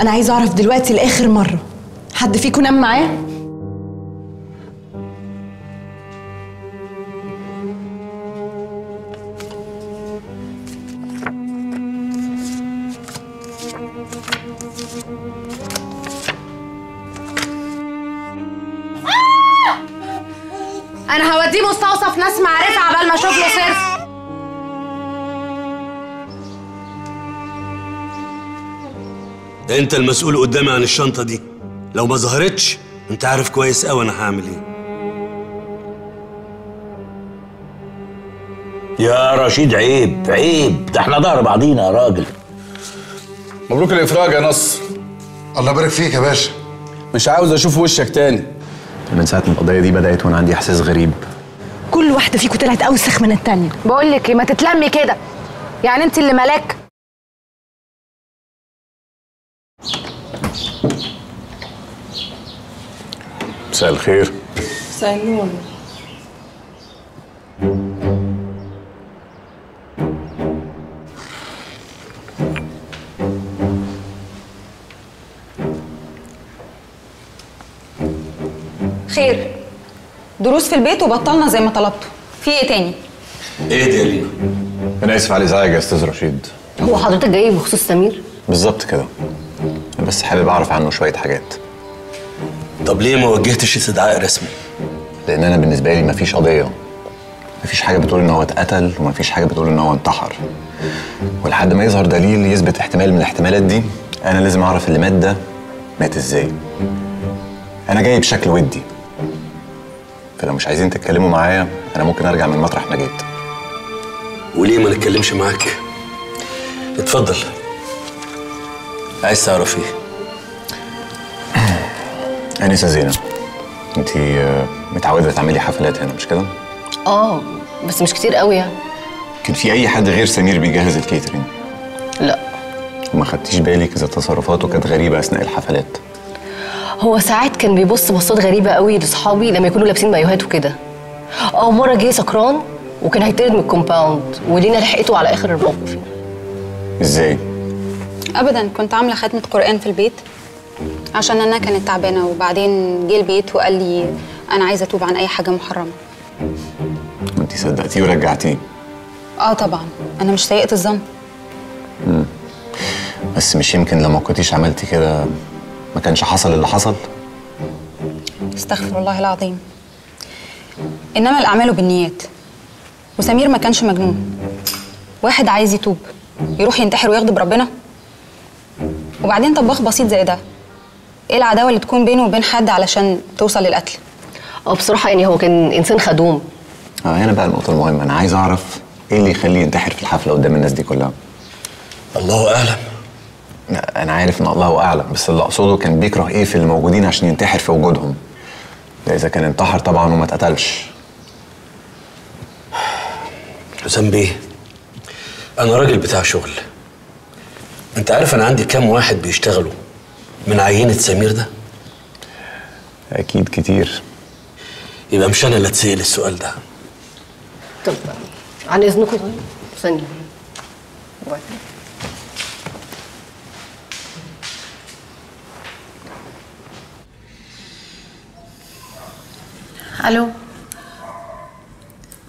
أنا عايزه أعرف دلوقتي لآخر مرة. حد فيكم نام معاه أنا هوديه مستوصف ناس معرفة عبال ما أشوف له صرف. انت المسؤول قدامي عن الشنطة دي. لو ما ظهرتش انت عارف كويس قوي أنا هعمل إيه. يا رشيد عيب عيب. ده إحنا ظهر بعضينا يا راجل. مبروك الإفراج يا نصر. الله يبارك فيك يا باشا. مش عاوز أشوف وشك تاني. من ساعة ما القضية دي بدأت وأنا عندي إحساس غريب. كل واحدة فيكم طلعت أوسخ من التانية. بقول لك إيه ما تتلمي كده. يعني أنت اللي ملاك مساء الخير. سنون خير. دروس في البيت وبطلنا زي ما طلبته. في إيه تاني؟ إيه دي يا لينا؟ أنا آسف على الإزعاج يا أستاذ رشيد. هو حضرتك جاي بخصوص سمير؟ بالظبط كده. بس حابب أعرف عنه شوية حاجات. طب ليه ما وجهتش استدعاء رسمي؟ لأن أنا بالنسبة لي مفيش قضية. مفيش حاجة بتقول إن هو اتقتل ومفيش حاجة بتقول إن هو انتحر. ولحد ما يظهر دليل يثبت احتمال من الاحتمالات دي أنا لازم أعرف اللي مات ده مات إزاي. أنا جاي بشكل ودي. فلو مش عايزين تتكلموا معايا أنا ممكن أرجع من مطرح ما جيت. وليه ما نتكلمش معاك؟ اتفضل. عايز تعرف إيه؟ أنسة زينب أنت متعودة تعملي حفلات هنا مش كده؟ آه بس مش كتير قوي يعني. كان في أي حد غير سمير بيجهز ال catering؟ لا. وما خدتيش بالك إذا تصرفاته كانت غريبة أثناء الحفلات؟ هو ساعات كان بيبص بصات غريبة قوي لاصحابي لما يكونوا لابسين مايوهات وكده. آه مرة جه سكران وكان هيطرد من ال compound ولينا لحقته على آخر الموقف. إزاي؟ ابدا كنت عاملة ختمة قرآن في البيت. عشان أنا كانت تعبانة وبعدين جه البيت وقال لي أنا عايزة أتوب عن أي حاجة محرمة. وأنت صدقتيه ورجعتيه؟ آه طبعا. أنا مش سيئه الظن. بس مش يمكن لو ما كنتيش عملتي كده ما كانش حصل اللي حصل؟ استغفر الله العظيم. إنما الأعمال بالنيات. وسمير ما كانش مجنون. واحد عايز يتوب يروح ينتحر ويغضب ربنا. وبعدين طباخ بسيط زي ده. إيه العداوة اللي تكون بينه وبين حد علشان توصل للقتل؟ آه بصراحة يعني هو كان إنسان خدوم. آه هنا بقى النقطة المهمة. أنا عايز أعرف إيه اللي يخليه ينتحر في الحفلة قدام الناس دي كلها؟ الله أعلم. لا، أنا عارف إن الله أعلم بس اللي أقصده كان بيكره إيه في الموجودين عشان ينتحر في وجودهم. ده إذا كان انتحر طبعا وما اتقتلش. حسام بيه أنا راجل بتاع شغل. أنت عارف أنا عندي كام واحد بيشتغلوا؟ من عينة سمير ده؟ أكيد كتير. يبقى مش أنا اللي أتسأل السؤال ده. طب عن إذنكم؟ طيب ثانية. ألو.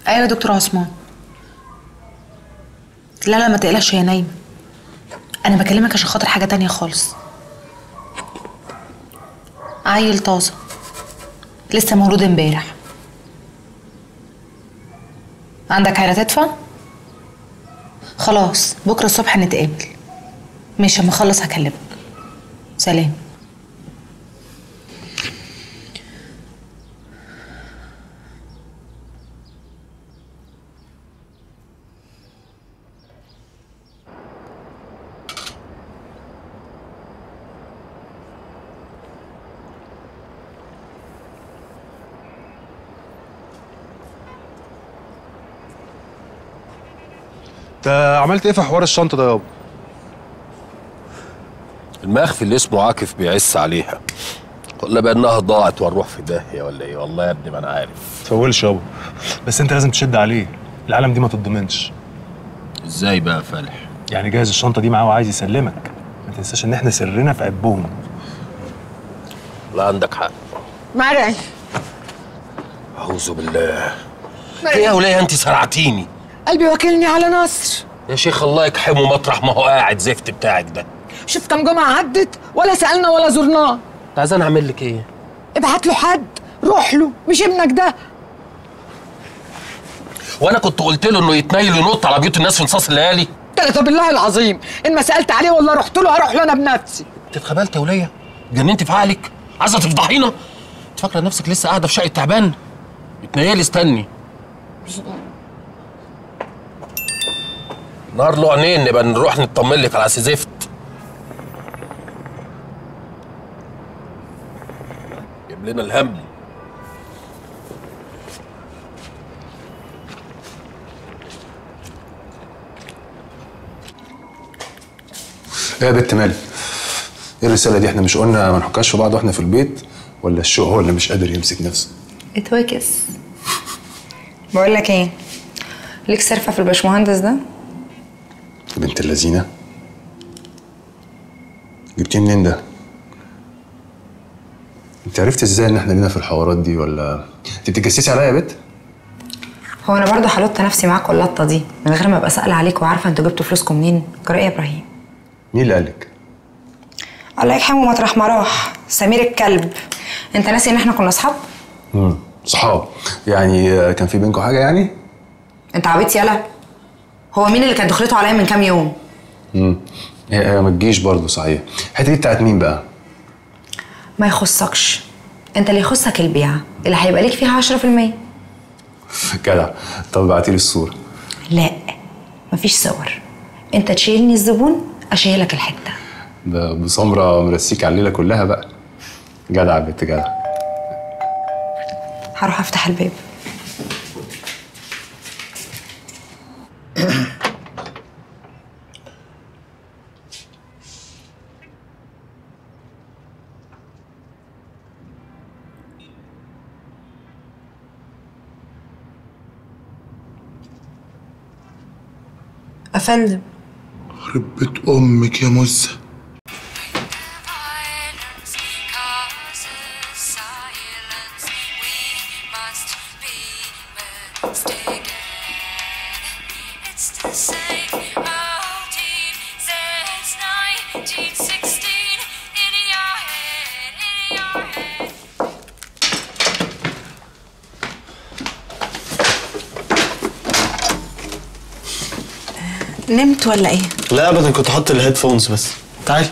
أيوه يا دكتور عثمان. لا لا ما تقلقش هي نايمه أنا بكلمك عشان خاطر حاجة تانية خالص. عيل طازة. لسه مولود امبارح. عندك عيله تدفع؟ خلاص بكرة الصبح نتقابل. ماشي أما أخلص هكلمك. سلام. انت عملت إيه في حوار الشنطة ده يابا؟ المخفي اللي اسمه عاكف بيعس عليها. ولا بأنها ضاعت ونروح في داهية ولا إيه؟ والله يا ابني ما أنا عارف. تفولش يابا. بس انت لازم تشد عليه. العالم دي ما تتضمنش. إزاي بقى فالح؟ يعني جاهز الشنطة دي معاه وعايز يسلمك. ما تنساش إن إحنا سرنا في قلبهم لا عندك حق. مرعي أعوذ بالله. إيه يا ولية؟ أنت سرعتيني. قلبي واكلني على نصر. يا شيخ الله يكحمه مطرح ما هو قاعد زفت بتاعك ده. شوف كم جمعة عدت ولا سألنا ولا زرناه. انت عايز أنا اعمل لك إيه؟ ابعت له حد روح له مش ابنك ده. وأنا كنت قلت له انه يتنيل ينط على بيوت الناس في نصاص الليالي تلاتة بالله العظيم ان ما سألت عليه ولا رحت له هروح له أنا بنفسي. انت اتخبلت يا ولية؟ جننت في عقلك؟ عايزة تفضحينا؟ انت فاكرة نفسك لسه قاعدة في شقة تعبان؟ اتنيلي استني. نهار له عينين نبقى نروح نطمن لك على سي زفت. جيب لنا الهم. إيه يا بنت مالك إيه الرسالة دي؟ إحنا مش قلنا ما نحكاش في بعض وإحنا في البيت؟ ولا الشوق هو اللي مش قادر يمسك نفسه؟ اتوكس. بقول لك إيه؟ ليك سرفة في الباشمهندس ده؟ بنت اللذينة. جبتيه منين ده؟ انت عرفت إزاي ان إحنا لينا في الحوارات دي ولا؟ انت بتتجسسي عليا يا بت؟ هو أنا برضه حلطت نفسي معاك اللطه دي من غير ما ابقى سائله عليك وعارفة أنتوا جبتوا فلوسكم منين. جرى إيه يا إبراهيم. مين اللي قالك؟ الله يرحمه مطرح ما راح. سمير الكلب. انت ناسي ان إحنا كنا أصحاب؟ امم صحاب. يعني كان في بينكم حاجة يعني؟ انت عبيط يالا. هو مين اللي كان دخلته عليا من كام يوم؟ امم هي ما تجيش برضه صحيح. الحتة دي بتاعت مين بقى؟ ما يخصكش. انت اللي يخصك البيعه اللي هيبقى ليك فيها 10% جدع. طب ابعتي لي الصورة. لا مفيش صور. انت تشيلني الزبون اشيلك الحتة. ده ابو سمرة مرسيك على الليلة كلها بقى. جدع بنت جدع. هروح افتح الباب. افندم خرب بيت أمك يا نمت ولا إيه؟ لا ابدا كنت حاطط ال headphones بس. تعالي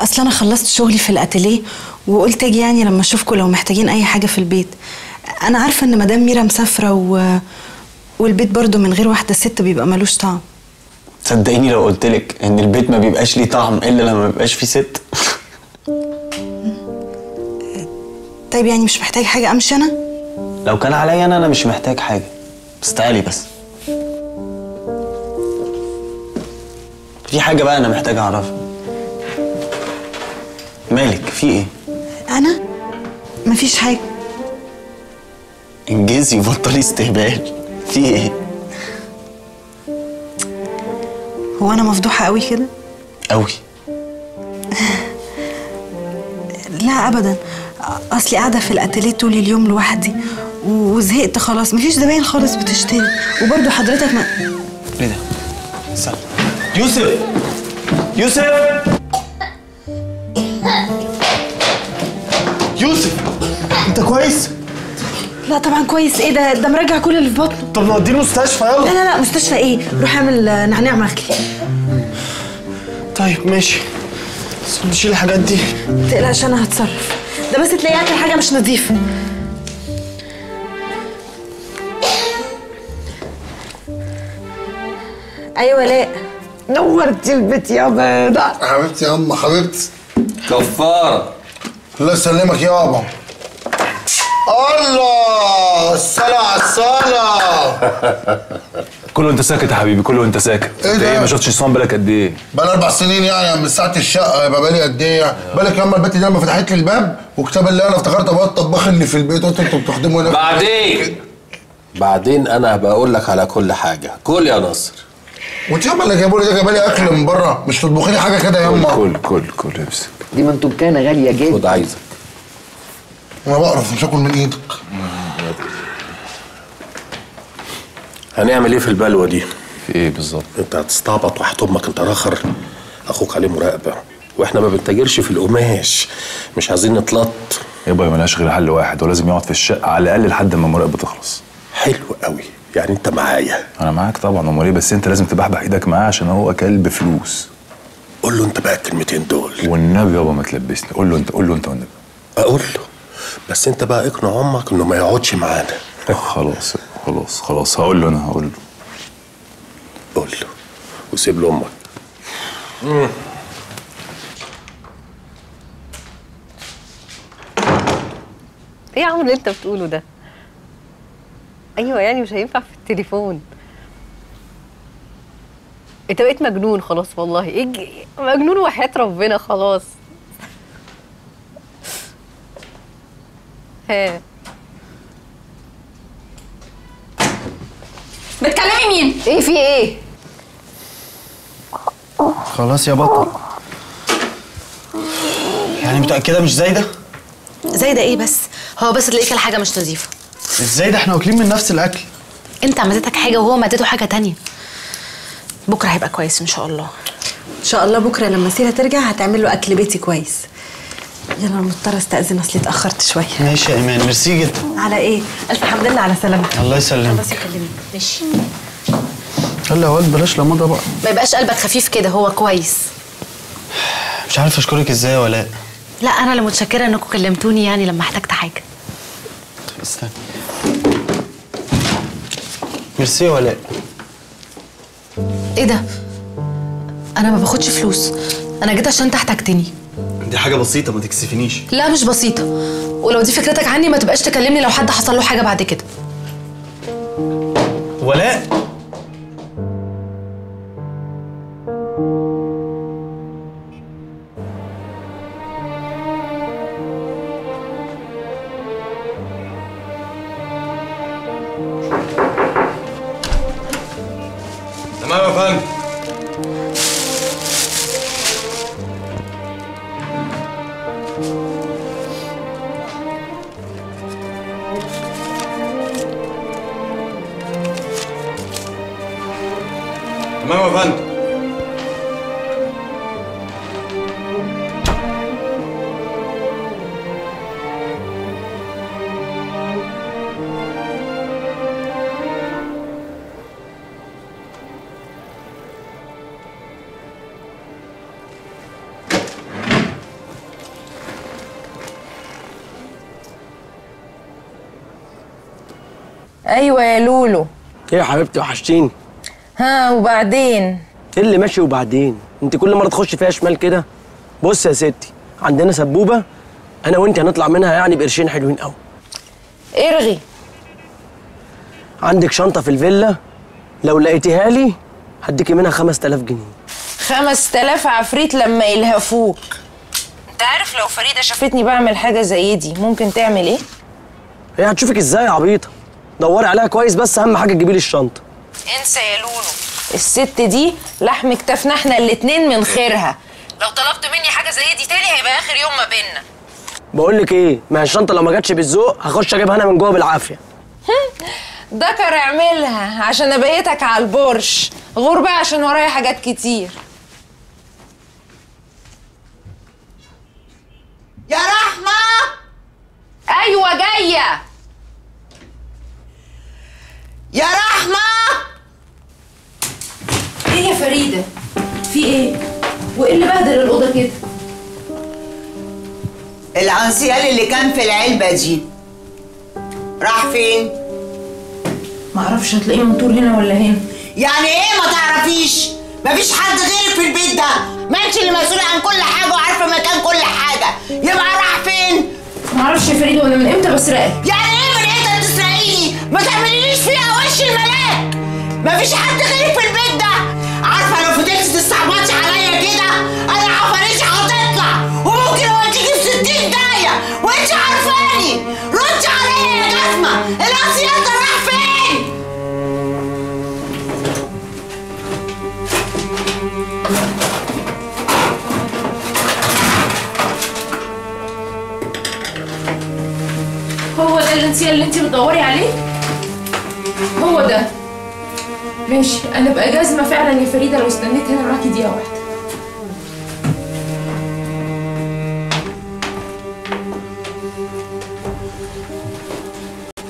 أصل أنا خلصت شغلي في الأتيليه وقلت أجي يعني لما أشوفكم لو محتاجين أي حاجة في البيت. أنا عارفة إن مدام ميرا مسافرة و... والبيت برضو من غير واحدة ست بيبقى ملوش طعم. صدقيني لو قلت لك إن البيت ما بيبقاش ليه طعم إلا لما ما بيبقاش فيه ست. طيب يعني مش محتاج حاجة أمشي أنا؟ لو كان عليا أنا أنا مش محتاج حاجة. بس تعالي بس. في حاجة بقى أنا محتاج أعرفها. مالك؟ في إيه؟ أنا؟ مفيش حاجة. انجزي وبطلي استهبال. في إيه؟ هو أنا مفضوحة قوي كده؟ قوي. لا ابدا. أصلي قاعدة في الأتيليه طول اليوم لوحدي. وزهقت خلاص. مفيش زباين خالص بتشتري. وبرضو حضرتك ما إيه ده؟ استنى يوسف! يوسف! يوسف! انت كويس؟ لا طبعا كويس. إيه ده؟ ده مراجع كل اللي في بطنه. طب نوديه المستشفى يلا. لا لا لا مستشفى إيه؟ روح اعمل نعناع مخلي طيب ماشي. بس نشيل الحاجات دي. متقلقش أنا هتصرف. ده بس تلاقيه اكل حاجة مش نظيفة. أيوه لا. نورتي البيت يا بيضة. حبيبتي يا أم حبيبتي كفارة. الله يسلمك يابا الله الصلاة على الصلاة كله أنت ساكت يا حبيبي كله أنت ساكت. إيه أنت ده؟ إيه ما شفتش عصام بقالك قد إيه؟ بقى أربع سنين يعني من ساعة الشقة يبقى بقالي قد إيه بالك ياما البت دي لما فتحت لي الباب وكتاب اللي أنا افتكرت ابقى الطباخ اللي في البيت قلت أنتوا بتخدموا هنا بعدين بعدين أنا هبقى أقول لك على كل حاجة. كل يا ناصر. وانت ياما اللي جايبوا لي ده جايبه لي أكل من بره. مش تطبخي لي حاجة كده ياما. كل كل كل امسك دي منتوجانه غالية جدا. خد عايزك أنا بقرف مش هاكل من إيدك. هنعمل إيه في البلوة دي؟ في إيه بالظبط؟ أنت هتستعبط واحد أمك أنت راخر أخوك عليه مراقبة. وإحنا ما بنتاجرش في القماش. مش عايزين نتلط. يابا ملهاش غير حل واحد ولازم يقعد في الشقة على الأقل لحد ما المراقبة تخلص. حلو قوي. يعني انت معايا. أنا معاك طبعا امال إيه بس انت لازم تبحبح إيدك معاه عشان هو كلب فلوس قول له انت بقى الكلمتين دول. والنبي يابا ما تلبسني. قول له انت قول له انت والنبي. أقول له. بس انت بقى اقنع أمك انه ما يقعدش معانا. خلاص خلاص خلاص. هقول له أنا هقول له. قول له. وسيب له أمك. إيه يا عمرو اللي انت بتقوله ده؟ أيوه يعني مش هينفع في التليفون. أنت بقيت مجنون خلاص والله. إيه مجنون وحياة ربنا خلاص. ها. بتكلمي مين؟ إيه في إيه؟ خلاص يا بطل. يعني متأكدة مش زايدة؟ زي ده إيه بس؟ هو بس تلاقيه كل حاجة مش نظيفة. إزاي ده؟ إحنا واكلين من نفس الأكل. انت عملتك حاجة وهو معدته حاجة تانية. بكرة هيبقى كويس إن شاء الله. إن شاء الله بكرة لما سيرة ترجع هتعمل له أكل بيتي كويس. يلا أنا مضطره أستأذن اصلي اتأخرت شوية. ماشي يا إيمان ميرسي جدا. على إيه؟ ألف حمد لله على سلامتك. الله يسلمك. خلاص يكلمني ماشي. يلا يا واد بلاش لمضة بقى. ما يبقاش قلبك خفيف كده هو كويس. مش عارف أشكرك إزاي يا ولاء لا أنا اللي متشكرة انكم كلمتوني يعني لما احتجت حاجة. استنى. ميرسي يا ولاء إيه ده؟ أنا ما باخدش فلوس. أنا جيت عشان انت احتجتني دي حاجة بسيطة ما تكسفنيش. لا مش بسيطة. ولو دي فكرتك عني ما تبقاش تكلمني لو حد حصل له حاجة بعد كده. ولاء. أيوه يا لولو. إيه يا حبيبتي وحشتيني. ها وبعدين؟ إيه اللي ماشي وبعدين؟ أنت كل مرة تخش فيها شمال كده؟ بص يا ستي عندنا سبوبة أنا وأنت هنطلع منها يعني بقرشين حلوين قوي ارغي. عندك شنطة في الفيلا؟ لو لقيتيها لي هديكي منها 5000 جنيه. خمس تلاف عفريت لما يلهفوك. أنت عارف لو فريدة شافتني بعمل حاجة زي دي ممكن تعمل إيه؟ هي هتشوفك إزاي يا عبيطة؟ دوري عليها كويس بس أهم حاجة تجيبي لي الشنطة. انسى يا لولو. الست دي لحم كتافنا إحنا الاتنين من خيرها. لو طلبت مني حاجة زي دي تاني هيبقى آخر يوم ما بينا بقول لك إيه ما هي الشنطة لو ما جاتش بالذوق هخش أجيبها أنا من جوه بالعافية. دكر اعملها عشان ابيتك على البرش غور بقى عشان ورايا حاجات كتير. يا رحمة! أيوه جاية. يا رحمة! إيه يا فريدة؟ في إيه؟ وإيه اللي بهدل الأوضة كده؟ العنسيال اللي كان في العلبة دي. راح فين؟ معرفش هتلاقيه منطور هنا ولا هنا. يعني إيه ما تعرفيش؟ مفيش حد غيرك في البيت ده. ما انت اللي مسؤولة عن كل حاجة وعارفة مكان كل حاجة. يبقى راح فين؟ معرفش يا فريدة وأنا من إمتى بسرقك؟ يعني إيه من إمتى بتسرقيني؟ ما تعمليليش فيها وش الملاك مفيش حد غيري في البيت ده. عارفة لو فضلت تستعبطي عليا كده أنا عفاريتي هتطلع. وممكن اوديكي في 60 داهية وانت عارفاني. ردي عليا يا جزمة. القصيده راح فين؟ هو ده اللي انت بتدوري عليه؟ هو ده ماشي أنا بقى جازمة فعلا يا فريدة لو استنيت هنا معاكي دقيقة واحدة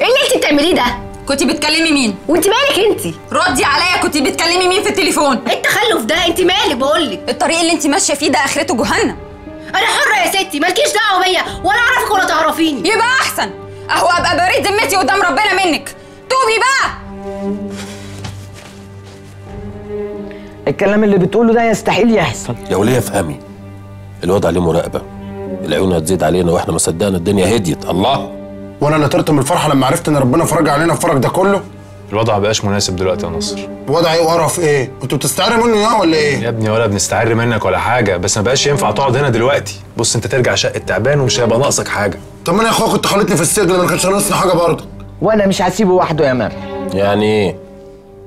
إيه اللي انت بتعمليه ده؟ كنت بتكلمي مين؟ وانت مالك انت؟ ردي عليا كنت بتكلمي مين في التليفون؟ إيه التخلف ده؟ انت مالك بقول لك؟ الطريق اللي انت ماشية فيه ده آخرته جهنم أنا حرة يا ستي مالكيش دعوة بيا ولا أعرفك ولا تعرفيني يبقى أحسن أهو أبقى بريد ذمتي قدام ربنا منك توبي بقى الكلام اللي بتقوله ده يستحيل يحصل. يا ولية افهمي الوضع عليه مراقبة؟ العيون هتزيد علينا وإحنا ما صدقنا الدنيا هديت. الله! وأنا اللي طرت من الفرحة لما عرفت ان ربنا فرج علينا الفرج ده كله. الوضع مبقاش مناسب دلوقتي يا نصر وضع إيه وقرف إيه؟ أنتوا بتستعروا منه يا ولا إيه؟ يا ابني ولا بنستعر منك ولا حاجة بس ما بقاش ينفع تقعد هنا دلوقتي. بص انت ترجع شقة تعبان ومش هيبقى ناقصك حاجة. طب ما أنا يا اخويا كنت خليتني في السجن ما كانش ناقصني حاجة برضه. وأنا مش هسيبه وحده يا مريم يعني إيه؟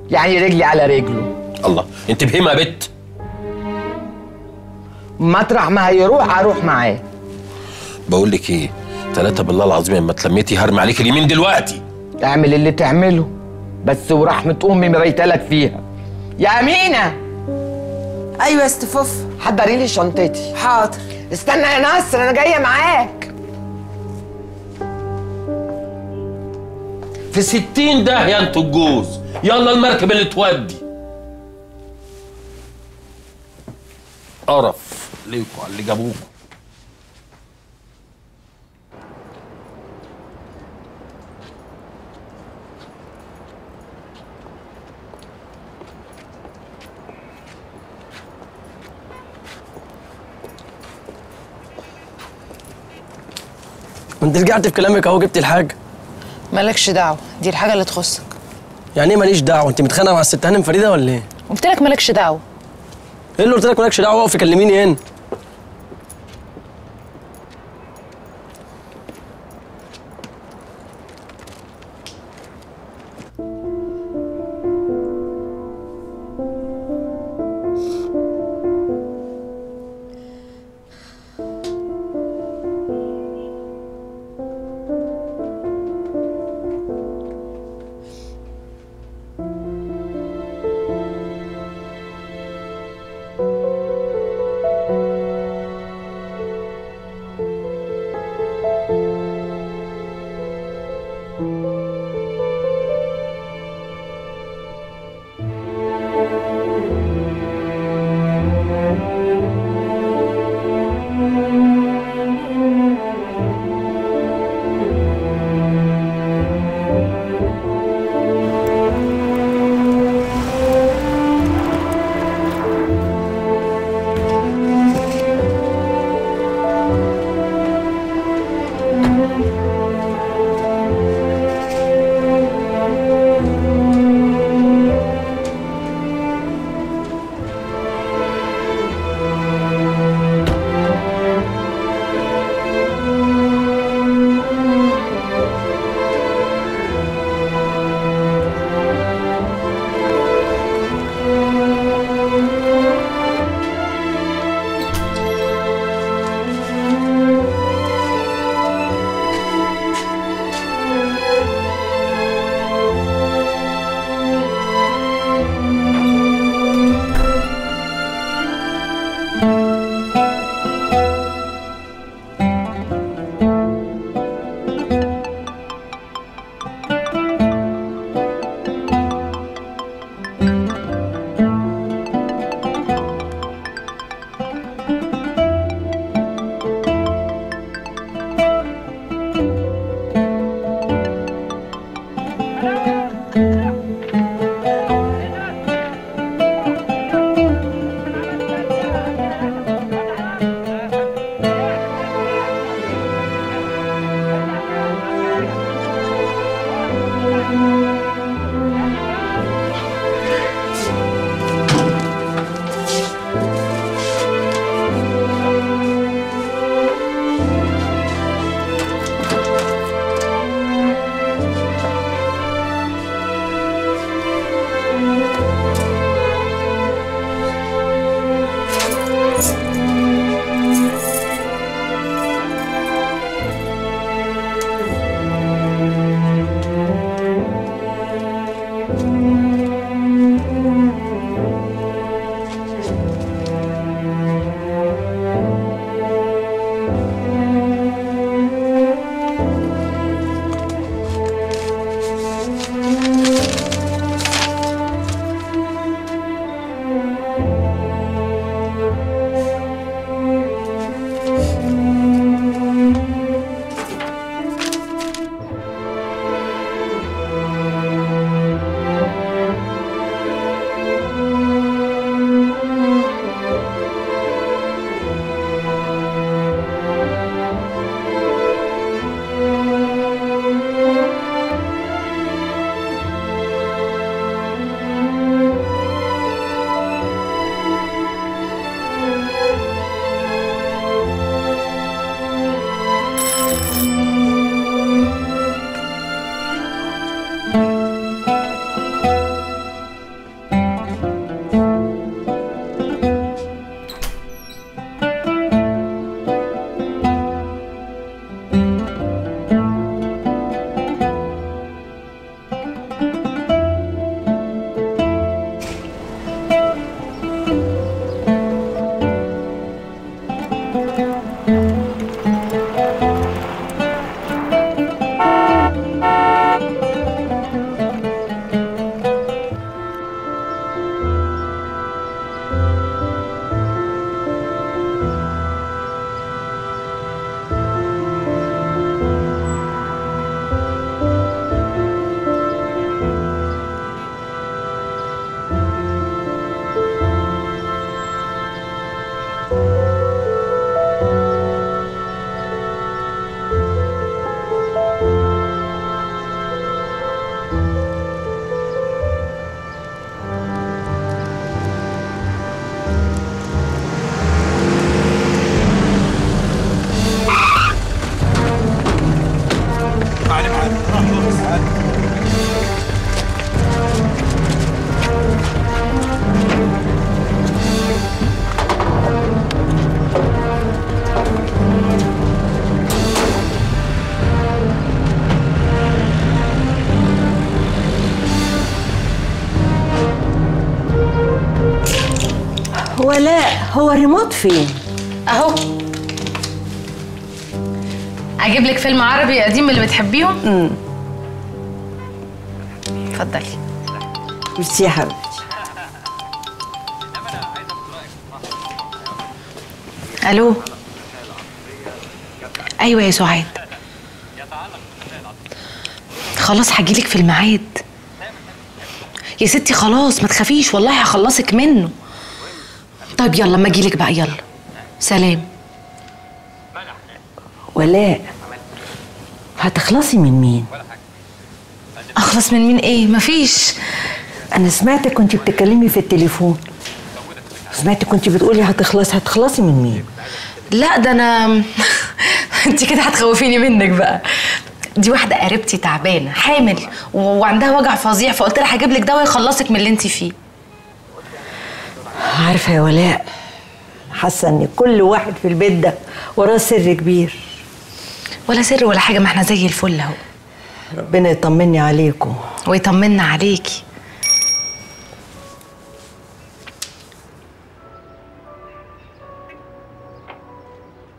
يعني رجلي على رجله. الله. انت بهيمه يا بت مطرح ما هيروح أروح معاه. بقول لك إيه ثلاثة بالله العظيم اما تلميتي هرمي عليك اليمين دلوقتي. اعمل اللي تعمله. بس ورحمة أمي ما بيتلك فيها. يا أمينة! أيوه يا استفوف حضري لي شنطتي. حاضر. استنى يا نصر أنا جاية معاك. في ستين داهية أنتوا الجوز. يلا المركب اللي تودي. قرف ليكوا على اللي جابوكوا انت رجعت في كلامك اهو جبت الحاجة. مالكش دعوة دي الحاجة اللي تخصك. يعني إيه ماليش دعوة؟ انت متخانقة مع الست هانم فريدة ولا إيه؟ قلت لك مالكش دعوة. إيه اللي قلت لك مالكش دعوة اقف كلميني هنا. الريموت فين؟ اهو. أجيب لك فيلم عربي قديم اللي بتحبيهم؟ امم اتفضلي. ميرسي يا حبيبتي. ألو. أيوه يا سعاد. خلاص هجيلك في الميعاد. يا ستي خلاص ما تخافيش والله هخلصك منه. طيب يلا ما أجيلك بقى يلا. سلام. ولاء. هتخلصي من مين؟ أخلص من مين إيه؟ مفيش أنا سمعتك كنت بتتكلمي في التليفون. سمعتك كنت بتقولي هتخلصي هتخلصي من مين؟ لا ده أنا أنت كده هتخوفيني منك بقى. دي واحدة قريبتي تعبانة حامل وعندها وجع فظيع فقلت لها هجيب لك دواء يخلصك من اللي أنت فيه. عارفة يا ولاء؟ حاسة إن كل واحد في البيت ده وراه سر كبير. ولا سر ولا حاجة ما إحنا زي الفل أهو. ربنا يطمني عليكم. ويطمنا عليكي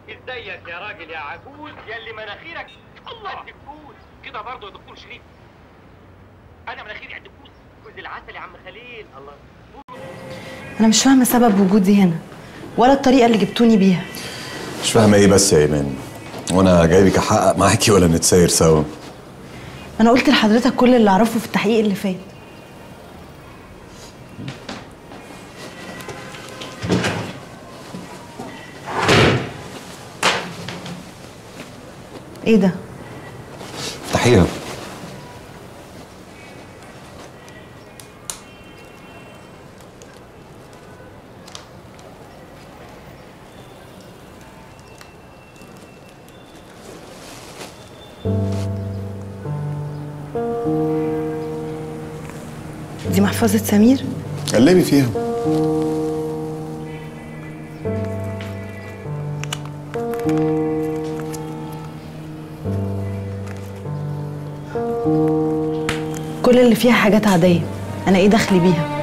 إزيك يا راجل يا عجوز؟ يا اللي مناخيرك. الله! الدكوس كده برضه يا دكتور شريف. أنا مناخيري جوز العسل يا عم خليل. الله! أنا مش فاهمة سبب وجودي هنا ولا الطريقة اللي جبتوني بيها. مش فاهمة إيه بس يا إيمان. وأنا جايبك أحقق معاكي ولا نتساير سوا؟ أنا قلت لحضرتك كل اللي أعرفه في التحقيق اللي فات. إيه ده؟ افتحيها دي محفظة سمير؟ قلبي فيها. كل اللي فيها حاجات عادية. أنا إيه دخلي بيها؟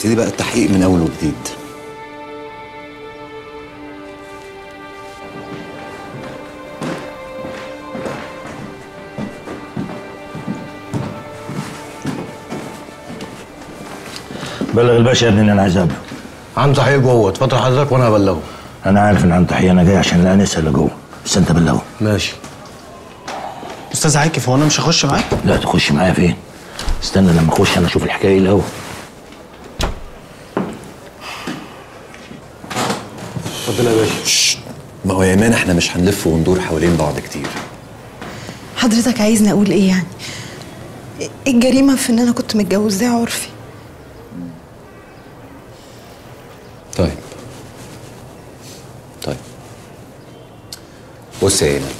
يبتدي بقى التحقيق من أول وجديد. بلغ الباشا يا ابني إن أنا عايز اقابله عنده تحقيق جوه اتفضل حضرتك وأنا هبلغه. أنا عارف إن عنده تحقيق أنا جاي عشان الانسه اللي جوه بس أنت بلغه. ماشي. أستاذ عاكف هو أنا مش هخش معاك؟ لا تخش معايا فين استنى لما أخش أنا أشوف الحكاية الأول اتفضل يا باشا. ما هو يا إيمان إحنا مش هنلف وندور حوالين بعض كتير. حضرتك عايزني أقول إيه يعني؟ الجريمة في إن أنا كنت متجوزاه عرفي. طيب. طيب. بص يا إيمان.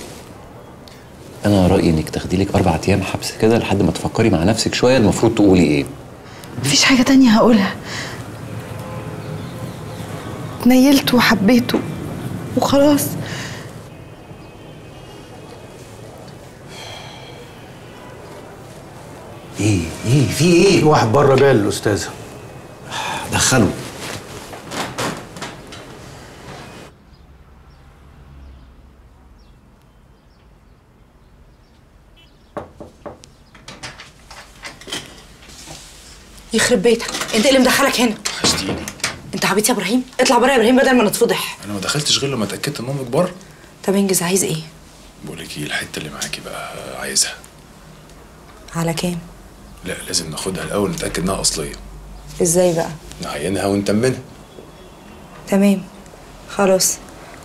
أنا رأيي إنك تاخدي لك أربع أيام حبس كده لحد ما تفكري مع نفسك شوية المفروض تقولي إيه. مفيش حاجة تانية هقولها. اتنيلت وحبيته. وخلاص. إيه إيه في إيه؟ واحد بره جاي للاستاذه دخله. يخرب بيتك. أنت اللي مدخلك هنا؟ وحشتيني. انت عبيط يا إبراهيم؟ اطلع بره يا إبراهيم بدل ما نتفضح. أنا ما دخلتش غير لما اتأكدت إن أمك بره طب انجز عايز إيه؟ بقول لك إيه الحتة اللي معاكي بقى عايزها. على كام؟ لا لازم ناخدها الأول نتأكد إنها أصلية. إزاي بقى؟ نعينها ونتمنها. تمام. خلاص.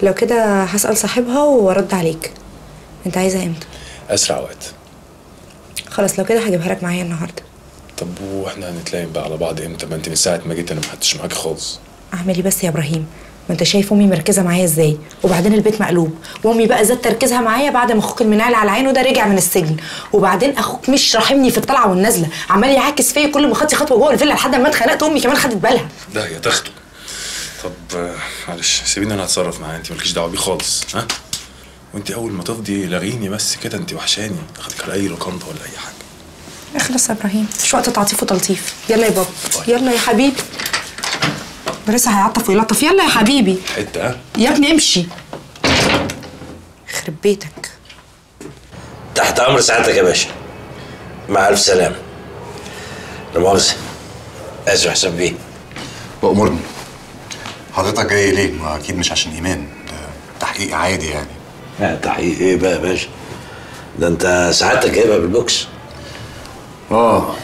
لو كده هسأل صاحبها وأرد عليك. انت عايزها إمتى؟ أسرع وقت. خلاص لو كده هجيبها لك معايا النهارده. طب وإحنا هنتلاقي بقى على بعض إمتى؟ ما أنت من ساعة ما جيت أنا ما حدش معاك خالص. اعمل إيه بس يا إبراهيم ما أنت شايف أمي مركزة معايا إزاي؟ وبعدين البيت مقلوب وأمي بقى زاد تركيزها معايا بعد ما أخوك المنال على عينه ده رجع من السجن. وبعدين أخوك مش راحمني في الطلعة والنازله عمال يعاكس فيا كل ما خدتي خطوة جوه الفيلا لحد ما اتخنقت امي كمان خدت بالها. ده يا تاخده طب معلش سيبيني أنا هتصرف معاه أنت مالكيش دعوة بيه خالص ها؟ وأنت أول ما تفضي لغيني بس كده أنت وحشاني. اخدك على أي لوكاندا ولا أي حاجة. اخلص يا إبراهيم. مش وقت تعطيف وتلطيف. يلا يا بابا. يلا يا حبيبي. لسه هيعطف ويلطف. يلا يا حبيبي. حتة. يا ابني امشي. يخرب بيتك. تحت أمر سعادتك يا باشا. مع ألف سلامة. لا مؤاخذة. آسف حسام بيه. وأمرني حضرتك جاي ليه؟ ما أكيد مش عشان إيمان. ده تحقيق عادي يعني. لا تحقيق إيه بقى يا باشا؟ ده أنت سعادتك جايبها بالبوكس. آه.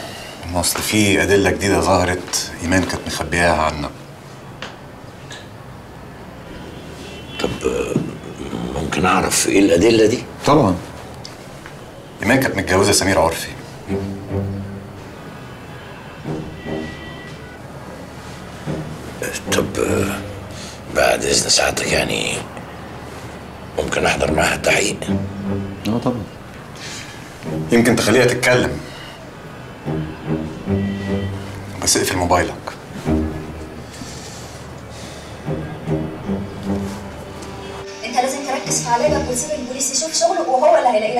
أصل في أدلة جديدة ظهرت إيمان كانت مخبياها عنا طب ممكن أعرف إيه الأدلة دي؟ طبعا. إيمان كانت متجوزة سمير عرفي. طب بعد إذن سعادتك يعني ممكن أحضر معاها التحقيق؟ آه طبعا. يمكن تخليها تتكلم. بس اقفل موبايلك. انت لازم تركز في علاجك وتسيب البوليس يشوف شغله وهو اللي هيلاقي